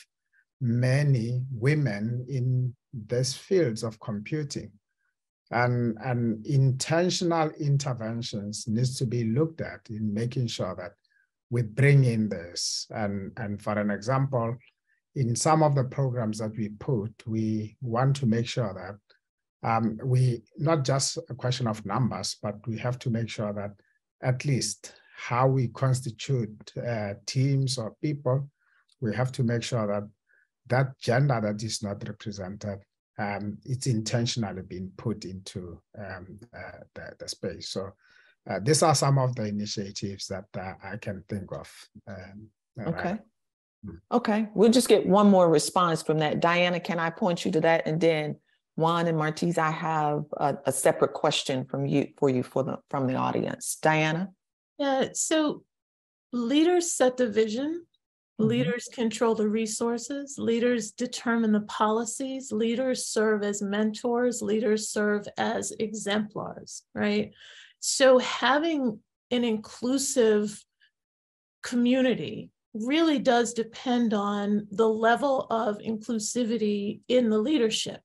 many women in these fields of computing and, and intentional interventions needs to be looked at in making sure that we bring in this. And, and for an example, in some of the programs that we put, we want to make sure that um, we, not just a question of numbers, but we have to make sure that at least how we constitute uh, teams or people, we have to make sure that that gender that is not represented um, it's intentionally been put into um, uh, the, the, space. So uh, these are some of the initiatives that uh, I can think of. Um, okay. Right. Hmm. Okay, we'll just get one more response from that. Diana, can I point you to that? And then Juan and Martez, I have a, a separate question from you for you for the from the audience. Diana? Yeah, so leaders set the vision. Mm-hmm. Leaders control the resources, leaders determine the policies, leaders serve as mentors, leaders serve as exemplars, right? So having an inclusive community really does depend on the level of inclusivity in the leadership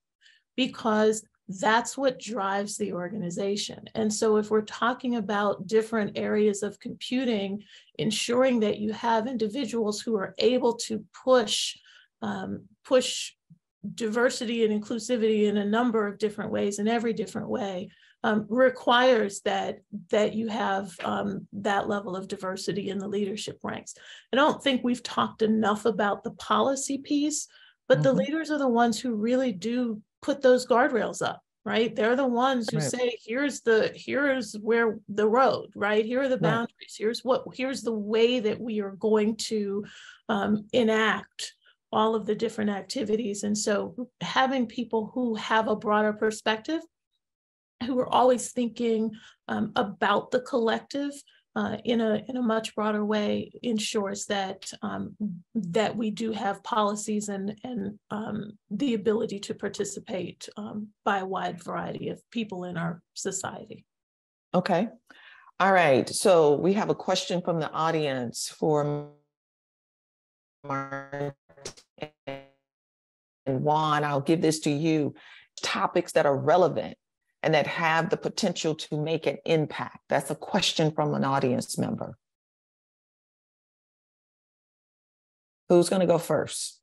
because that's what drives the organization. And so, if we're talking about different areas of computing, ensuring that you have individuals who are able to push um, push diversity and inclusivity in a number of different ways, in every different way, um, requires that that you have um, that level of diversity in the leadership ranks. I don't think we've talked enough about the policy piece, but mm-hmm. the leaders are the ones who really do put those guardrails up right they're the ones who right. say here's the here's where the road right here are the boundaries right. here's what here's the way that we are going to um, enact all of the different activities and so having people who have a broader perspective who are always thinking um, about the collective uh, in a in a much broader way ensures that um, that we do have policies and and um, the ability to participate um, by a wide variety of people in our society. Okay, all right. So we have a question from the audience for Martez. Juan, I'll give this to you, topics that are relevant and that have the potential to make an impact? That's a question from an audience member. Who's going to go first?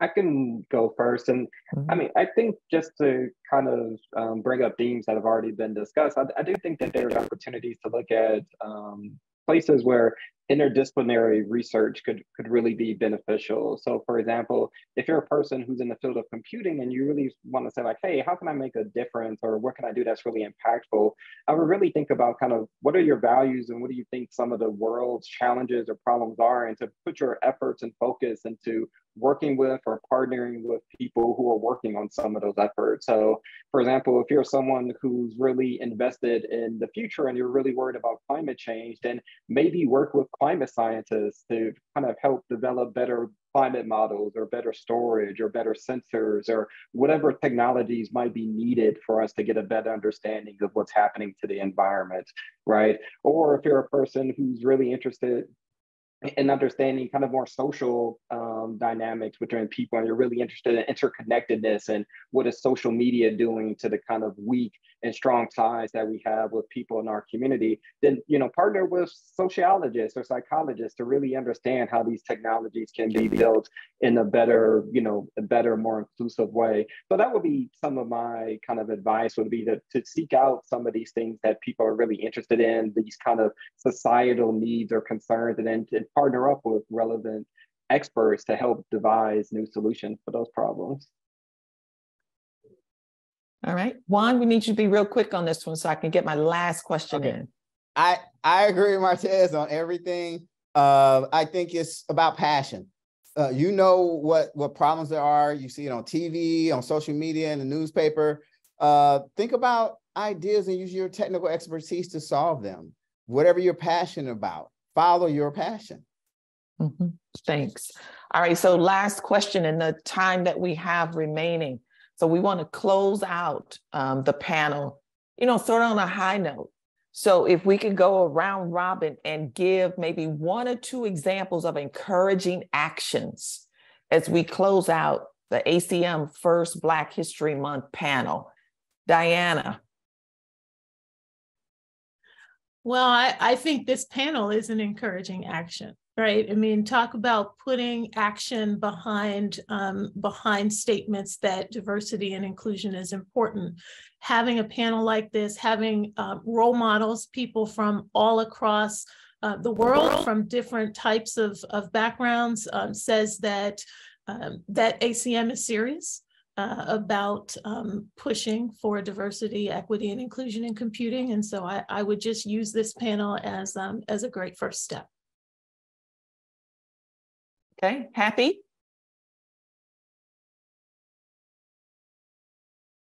I can go first. And mm-hmm. I mean, I think just to kind of um, bring up themes that have already been discussed, I, I, do think that there's opportunities to look at um, places where interdisciplinary research could could really be beneficial. So for example, if you're a person who's in the field of computing and you really want to say like, hey, how can I make a difference or what can I do that's really impactful? I would really think about kind of what are your values and what do you think some of the world's challenges or problems are and to put your efforts and focus into working with or partnering with people who are working on some of those efforts. So, for example, if you're someone who's really invested in the future and you're really worried about climate change, then maybe work with climate scientists to kind of help develop better climate models or better storage or better sensors or whatever technologies might be needed for us to get a better understanding of what's happening to the environment, right? Or if you're a person who's really interested and understanding kind of more social um, dynamics between people and you're really interested in interconnectedness and what is social media doing to the kind of weak and strong ties that we have with people in our community then you know partner with sociologists or psychologists to really understand how these technologies can be built in a better you know a better more inclusive way. So that would be some of my kind of advice would be to, to seek out some of these things that people are really interested in these kind of societal needs or concerns and then partner up with relevant experts to help devise new solutions for those problems. All right, Juan, we need you to be real quick on this one so I can get my last question okay. in. I I agree Martez on everything. Uh, I think it's about passion. Uh, you know what what problems there are. You see it on TV, on social media, in the newspaper. Uh, think about ideas and use your technical expertise to solve them. Whatever you're passionate about, follow your passion. Mm-hmm. Thanks. All right. So, last question in the time that we have remaining. So, we want to close out um, the panel, you know, sort of on a high note. So, if we could go around robin and give maybe one or two examples of encouraging actions as we close out the ACM First Black History Month panel. Diana. Well, I, I think this panel is an encouraging action right? I mean talk about putting action behind um, behind statements that diversity and inclusion is important. Having a panel like this having uh, role models people from all across uh, the world from different types of, of backgrounds um, says that um, that acm is serious uh, about um, pushing for diversity, equity, and inclusion in computing. And so I, I would just use this panel as, um, as a great first step. Okay, happy?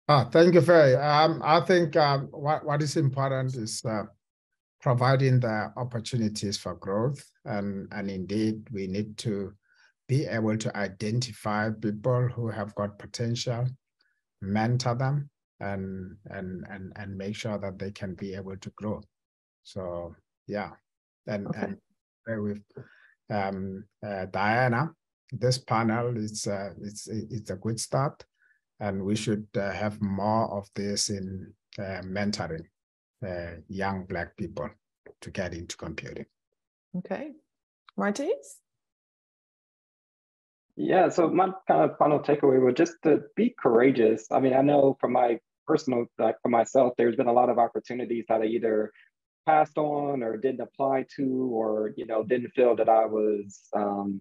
Ah, thank you, Fay. Um, I think um, what, what is important is uh, providing the opportunities for growth. And, and indeed, we need to be able to identify people who have got potential, mentor them, and, and, and, and make sure that they can be able to grow. So, yeah. And, okay. and with um, uh, Diana. This panel is uh, it's it's a good start, and we should uh, have more of this in uh, mentoring uh, young Black people to get into computing. Okay, Martez. Yeah, so my kind of final takeaway was just to be courageous. I mean, I know from my personal, like for myself, there's been a lot of opportunities that I either passed on or didn't apply to or you know didn't feel that i was um,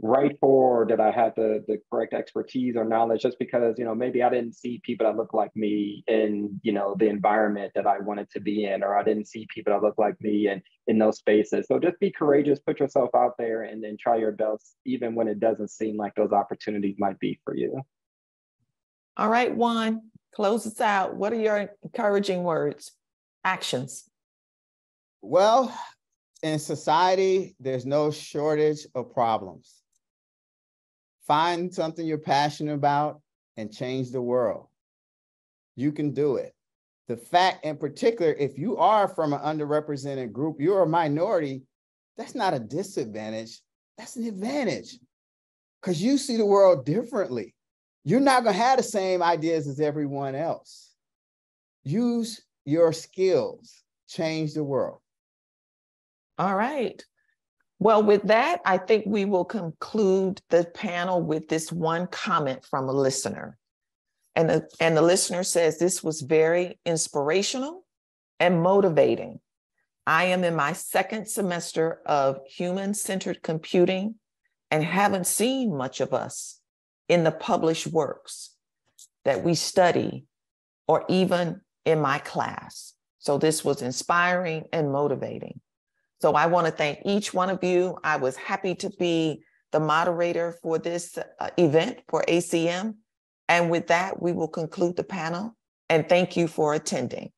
right for or that i had the, the correct expertise or knowledge just because you know maybe i didn't see people that look like me in you know the environment that i wanted to be in or i didn't see people that look like me in in those spaces. So just be courageous put yourself out there and then try your best even when it doesn't seem like those opportunities might be for you. All right juan close us out. What are your encouraging words? Actions. Well, in society, there's no shortage of problems. Find something you're passionate about and change the world. You can do it. The fact, in particular, if you are from an underrepresented group, you're a minority, that's not a disadvantage, that's an advantage. because you see the world differently. You're not going to have the same ideas as everyone else. Use your skills, change the world. All right. Well, with that, I think we will conclude the panel with this one comment from a listener. And the, and the listener says this was very inspirational and motivating. I am in my second semester of human centered computing and haven't seen much of us in the published works that we study or even in my class. So this was inspiring and motivating. So I want to thank each one of you. I was happy to be the moderator for this uh, event for ACM. And with that, we will conclude the panel and thank you for attending.